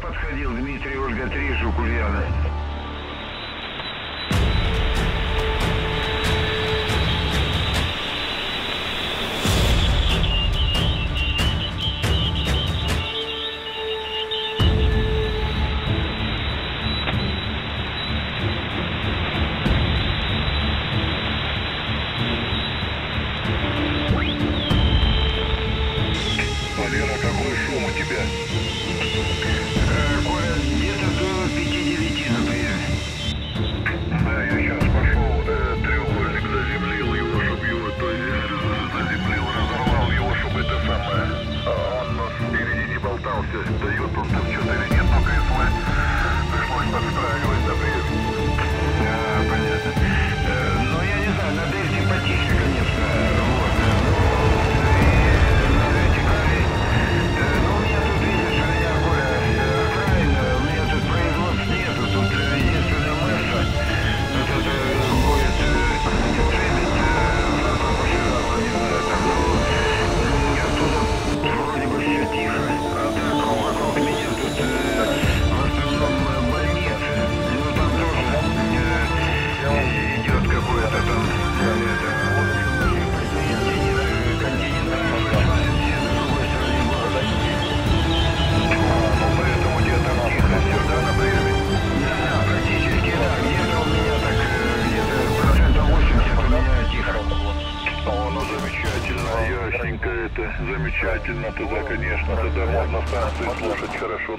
подходил Дмитрий Ольга-3, Жукульяна. Валера, какой шум у тебя?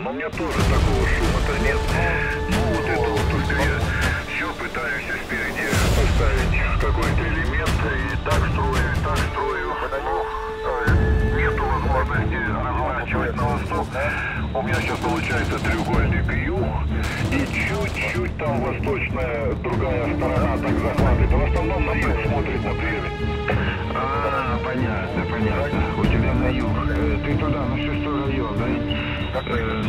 Não me Nomeatura. các bên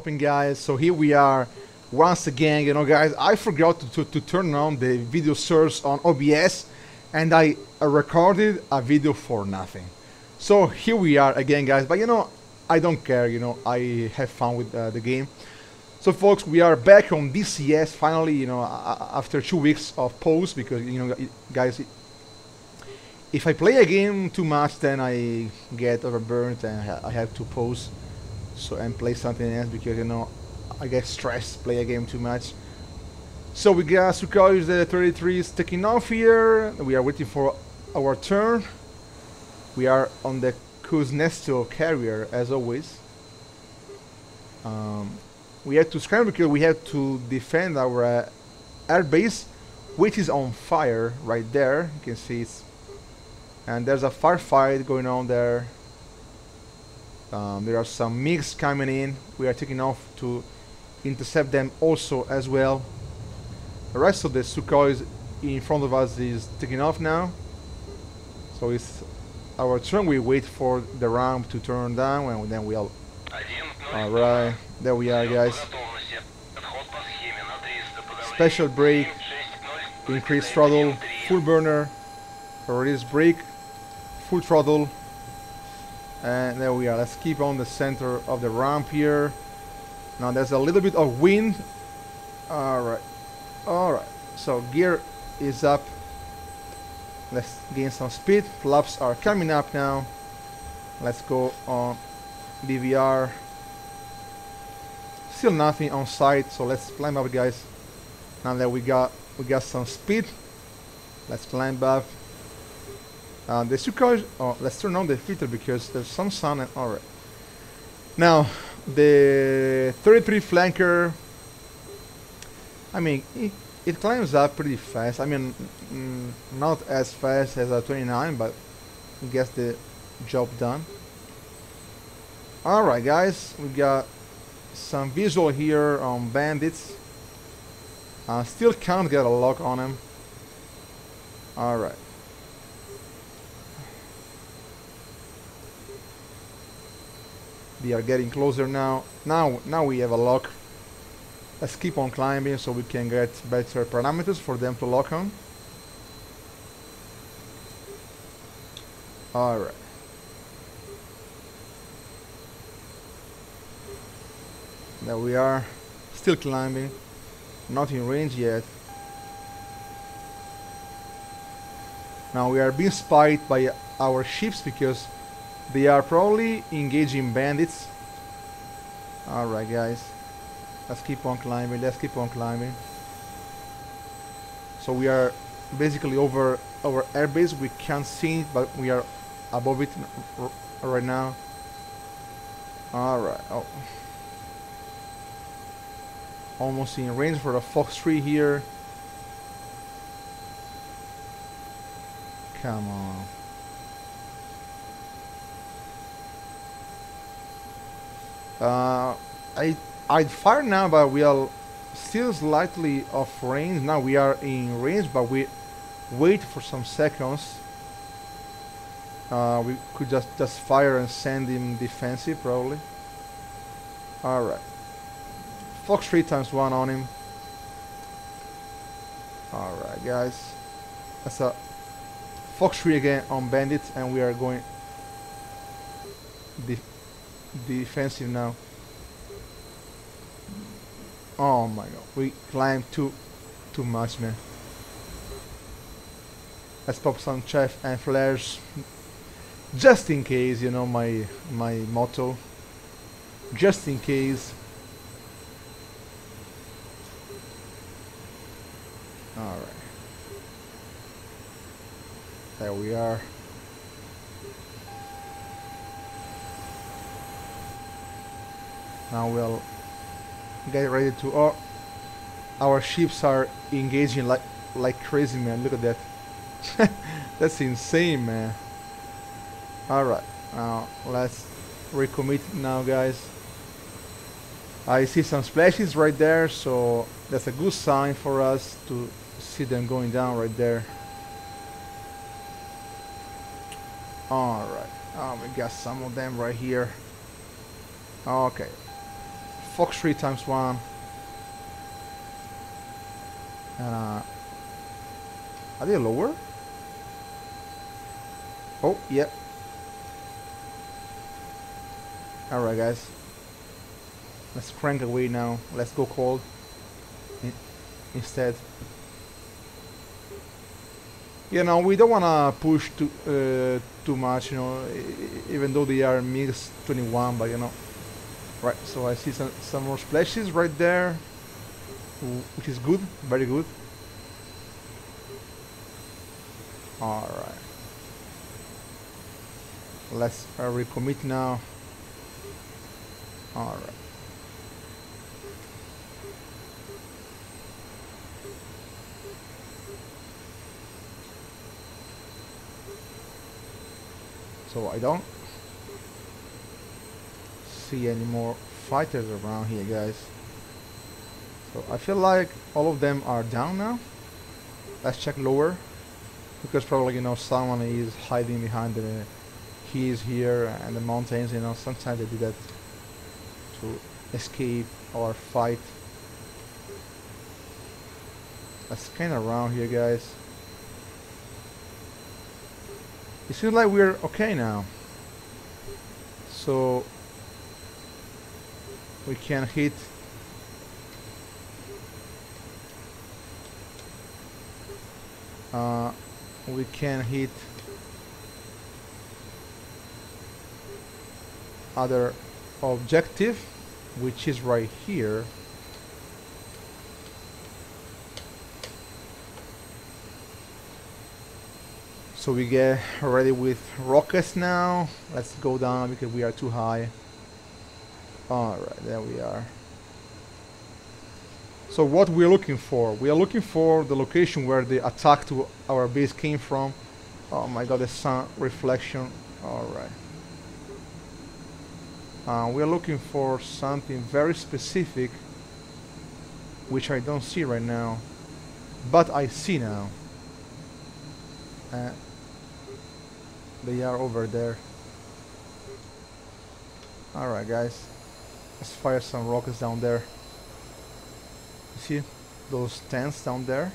popping guys? So here we are once again, you know guys, I forgot to, to, to turn on the video source on OBS and I recorded a video for nothing. So here we are again guys, but you know, I don't care, you know, I have fun with uh, the game. So folks, we are back on DCS finally, you know, after two weeks of pause because, you know, guys, if I play a game too much then I get overburnt and I have to pause so and play something else because you know I get stressed play a game too much. So we got Sukhoi the 33 is taking off here. We are waiting for our turn. We are on the Kuznetsov carrier as always. Um, we have to scramble because we have to defend our uh, air base, which is on fire right there. You can see it's and there's a firefight going on there. Um, there are some MiGs coming in. We are taking off to intercept them also as well. The rest of the Sukhoi in front of us is taking off now. So it's our turn. We wait for the ramp to turn down and then we'll. Alright, there we are, guys. Special brake, increase throttle, full burner, release brake, full throttle. And there we are. Let's keep on the center of the ramp here. Now there's a little bit of wind. Alright. Alright. So gear is up. Let's gain some speed. Flaps are coming up now. Let's go on BVR. Still nothing on site, so let's climb up guys. Now that we got we got some speed. Let's climb up. Uh, the Sukhoi, oh, let's turn on the filter because there's some sun and alright. Now, the 33 flanker, I mean, it, it climbs up pretty fast. I mean, mm, not as fast as a 29, but gets the job done. Alright guys, we got some visual here on bandits. Uh, still can't get a lock on him. Alright. They are getting closer now. Now, now we have a lock. Let's keep on climbing so we can get better parameters for them to lock on. Alright. There we are. Still climbing. Not in range yet. Now we are being spied by our ships because they are probably engaging bandits. Alright guys. Let's keep on climbing, let's keep on climbing. So we are basically over our airbase, we can't see it, but we are above it right now. Alright, oh. Almost in range for the Fox tree here. Come on. Uh, I I'd fire now, but we are still slightly off range. Now we are in range, but we wait for some seconds. Uh, we could just just fire and send him defensive, probably. All right. Fox three times one on him. All right, guys. That's a Fox three again on bandits, and we are going defensive now. Oh my god, we climbed too too much man. Let's pop some chaff and flares. Just in case, you know my my motto. Just in case. Alright. There we are. Now we'll get ready to oh our ships are engaging like like crazy man. Look at that. That's insane man. All right. Now let's recommit now guys. I see some splashes right there so that's a good sign for us to see them going down right there. All right. Oh we got some of them right here. Okay Fox 3 times 1. And, uh, are they lower? Oh, yep. Alright, guys. Let's crank away now. Let's go cold. In instead. You know, we don't want to push too, uh, too much, you know, even though they are MiGs 21, but you know. Right, so I see some, some more splashes right there, which is good, very good. Alright. Let's uh, recommit now. Alright. So I don't see any more fighters around here guys. So I feel like all of them are down now. Let's check lower because probably you know someone is hiding behind the keys here and the mountains you know sometimes they do that to escape or fight. Let's scan around here guys. It seems like we're okay now. So we can hit. Uh, we can hit other objective which is right here. So we get ready with rockets now. Let's go down because we are too high alright there we are. So what we're looking for we are looking for the location where the attack to our base came from. Oh my god the sun reflection. Alright uh, we're looking for something very specific which I don't see right now but I see now. Uh, they are over there. Alright guys let's fire some rockets down there you see those tents down there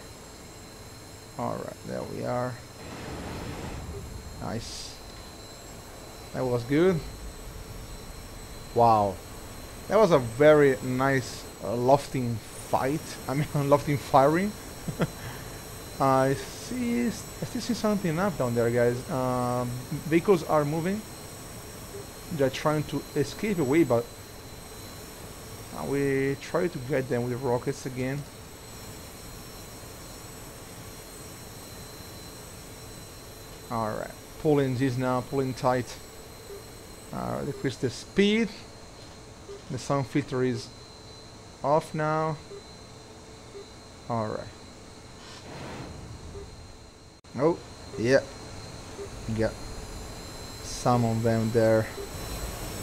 alright there we are nice that was good Wow, that was a very nice uh, lofting fight. I mean, lofting firing. I see. I still see something up down there, guys. Um, vehicles are moving. They're trying to escape away, but uh, we try to get them with rockets again. All right, pulling this now, pulling tight. Uh, decrease the speed. The sound filter is off now. Alright. Oh, yeah. Got some of them there.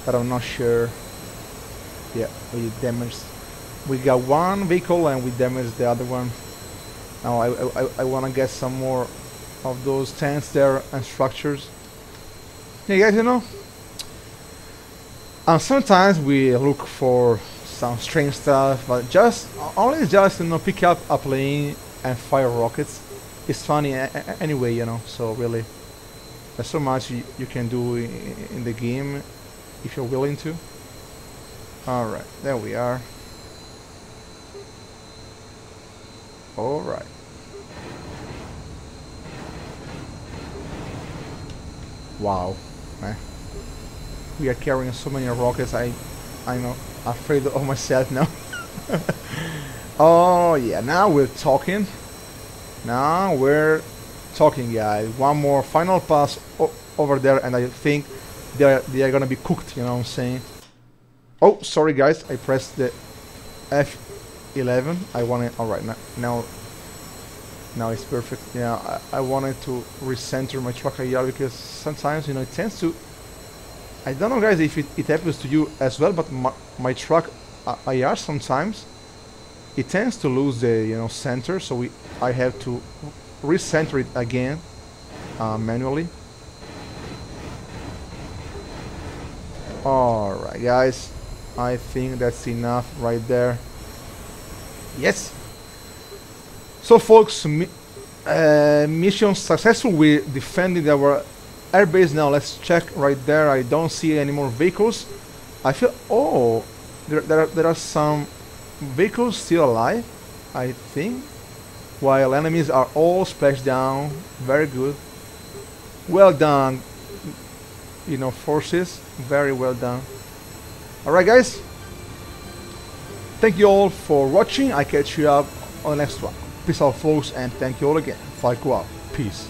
But I'm not sure. Yeah, we damaged. We got one vehicle and we damaged the other one. Now I, I, I want to get some more of those tents there and structures. Yeah, guys, you know, and sometimes we look for some strange stuff, but just only just you know pick up a plane and fire rockets. It's funny anyway, you know. So really, there's so much you, you can do in, in the game if you're willing to. All right, there we are. All right. Wow, man we are carrying so many rockets. I, I'm afraid of myself now. oh yeah, now we're talking. Now we're talking, guys. One more final pass over there, and I think they're they are gonna be cooked. You know what I'm saying? Oh, sorry, guys. I pressed the F11. I wanted. All right, now now it's perfect. Yeah, I, I wanted to recenter my truck here because sometimes you know it tends to I don't know guys if it, it happens to you as well, but my, my Track uh, IR sometimes it tends to lose the you know center, so we I have to recenter it again uh, manually. Alright guys, I think that's enough right there. Yes! So folks, mi uh, mission successful, we defended our airbase. Now let's check right there. I don't see any more vehicles. I feel oh there, there, are, there are some vehicles still alive I think. While enemies are all splashed down. Very good. Well done you know forces. Very well done alright guys. Thank you all for watching. I catch you up on the next one. Peace out folks and thank you all again. Out peace